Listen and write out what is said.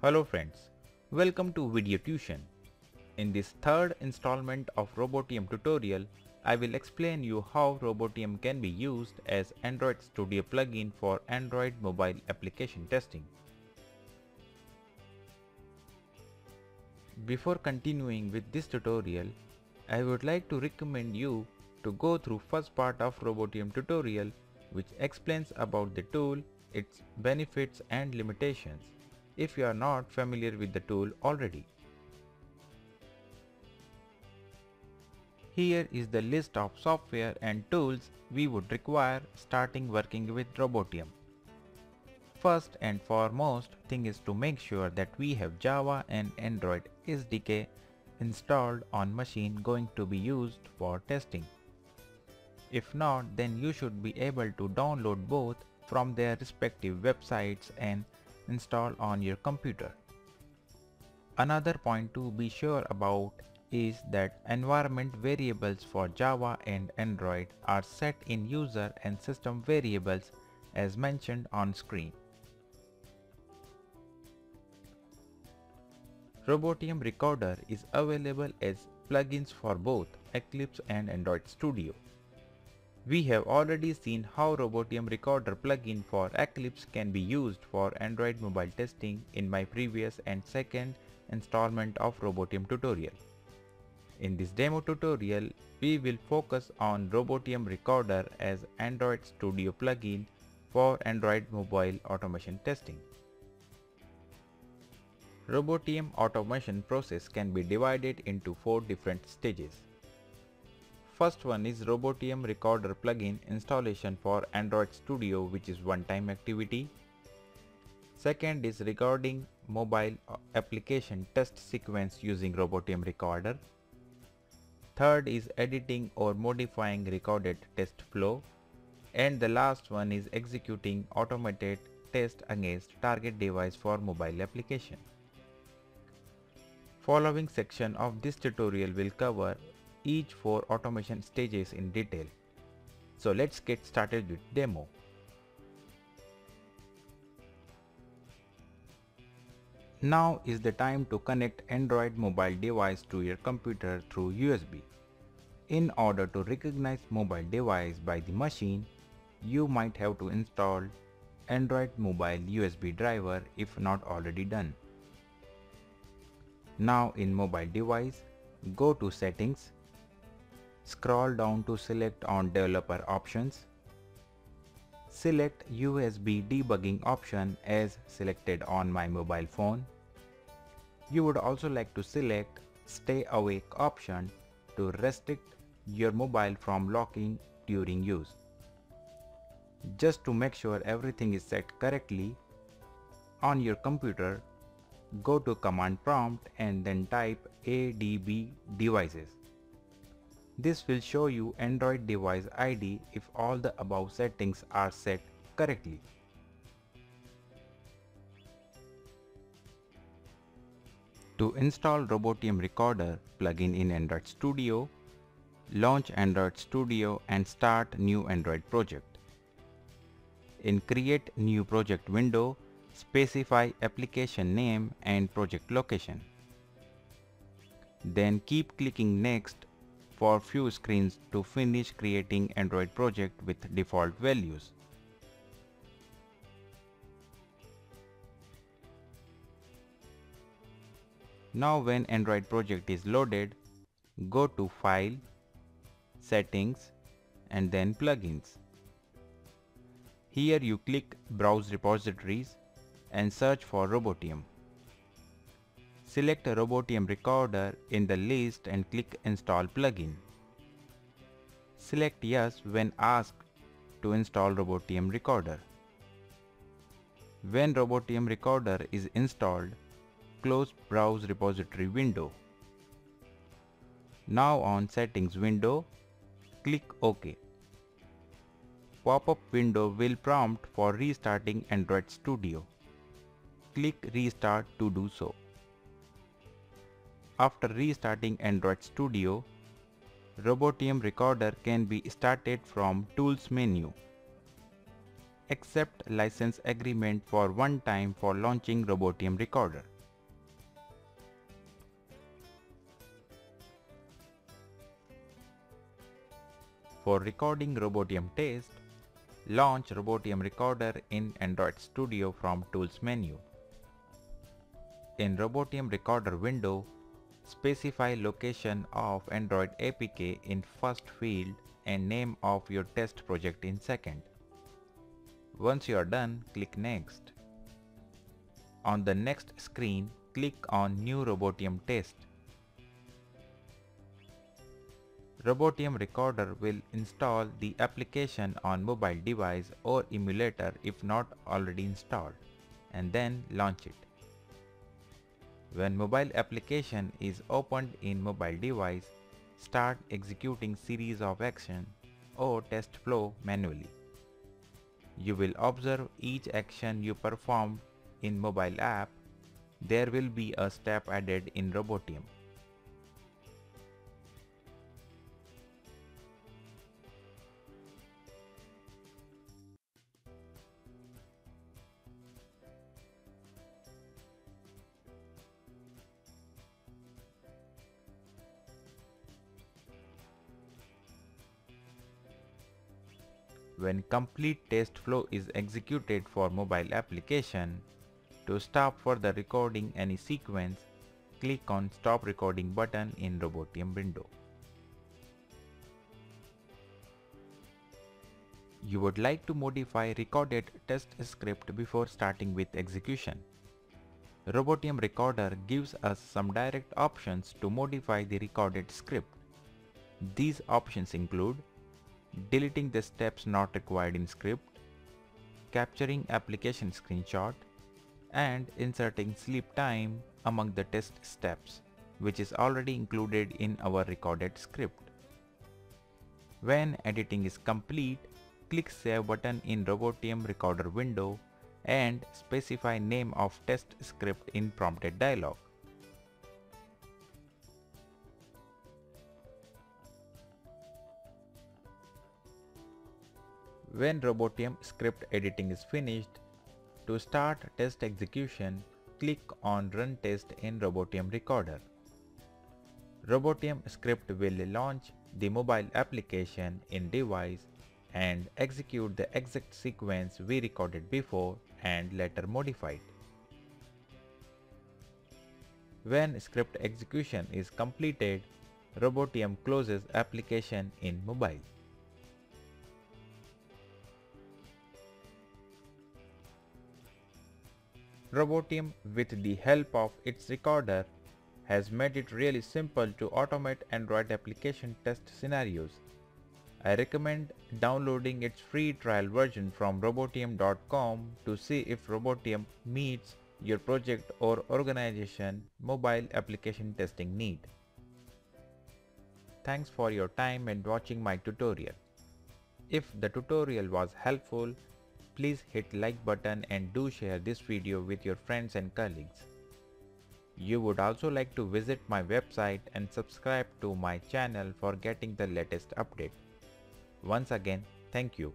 Hello friends, welcome to Video Tuition. In this third installment of Robotium tutorial, I will explain you how Robotium can be used as Android Studio plugin for Android mobile application testing. Before continuing with this tutorial, I would like to recommend you to go through first part of Robotium tutorial which explains about the tool, its benefits and limitations if you are not familiar with the tool already. Here is the list of software and tools we would require starting working with Robotium. First and foremost thing is to make sure that we have Java and Android SDK installed on machine going to be used for testing. If not then you should be able to download both from their respective websites and install on your computer. Another point to be sure about is that environment variables for Java and Android are set in user and system variables as mentioned on screen. Robotium Recorder is available as plugins for both Eclipse and Android Studio. We have already seen how Robotium Recorder plugin for Eclipse can be used for Android mobile testing in my previous and second installment of Robotium tutorial. In this demo tutorial, we will focus on Robotium Recorder as Android Studio plugin for Android mobile automation testing. Robotium automation process can be divided into four different stages. First one is Robotium Recorder plugin installation for Android Studio which is one-time activity. Second is recording mobile uh, application test sequence using Robotium Recorder. Third is editing or modifying recorded test flow. And the last one is executing automated test against target device for mobile application. Following section of this tutorial will cover each four automation stages in detail. So let's get started with demo. Now is the time to connect Android mobile device to your computer through USB. In order to recognize mobile device by the machine, you might have to install Android mobile USB driver if not already done. Now in mobile device, go to settings, scroll down to select on developer options, select USB debugging option as selected on my mobile phone. You would also like to select stay awake option to restrict your mobile from locking during use. Just to make sure everything is set correctly, on your computer go to command prompt and then type adb devices. This will show you Android device ID if all the above settings are set correctly. To install Robotium Recorder plugin in Android Studio, launch Android Studio and start new Android project. In Create New Project window, specify application name and project location. Then keep clicking next for few screens to finish creating Android project with default values. Now when Android project is loaded, go to File, Settings and then Plugins. Here you click Browse repositories and search for Robotium. Select Robotium recorder in the list and click Install plugin. Select Yes when asked to install Robotium recorder. When Robotium recorder is installed, close Browse repository window. Now on Settings window, click OK. Pop-up window will prompt for restarting Android Studio click restart to do so. After restarting Android Studio, Robotium Recorder can be started from Tools menu. accept license agreement for one time for launching Robotium Recorder. For recording Robotium test, launch Robotium Recorder in Android Studio from Tools menu. In Robotium Recorder window, specify location of Android APK in first field and name of your test project in second. Once you are done, click Next. On the next screen, click on New Robotium Test. Robotium Recorder will install the application on mobile device or emulator if not already installed and then launch it. When mobile application is opened in mobile device, start executing series of action or test flow manually. You will observe each action you perform in mobile app. There will be a step added in Robotium. When complete test flow is executed for mobile application. To stop further recording any sequence, click on stop recording button in Robotium window. You would like to modify recorded test script before starting with execution. Robotium Recorder gives us some direct options to modify the recorded script. These options include deleting the steps not required in script, capturing application screenshot, and inserting sleep time among the test steps, which is already included in our recorded script. When editing is complete, click Save button in Robotium Recorder window and specify name of test script in prompted dialog. When Robotium script editing is finished, to start test execution, click on Run Test in Robotium Recorder. Robotium script will launch the mobile application in device and execute the exact sequence we recorded before and later modified. When script execution is completed, Robotium closes application in mobile. Robotium with the help of its recorder has made it really simple to automate Android application test scenarios. I recommend downloading its free trial version from robotium.com to see if Robotium meets your project or organization mobile application testing need. Thanks for your time and watching my tutorial. If the tutorial was helpful, Please hit like button and do share this video with your friends and colleagues. You would also like to visit my website and subscribe to my channel for getting the latest update. Once again, thank you.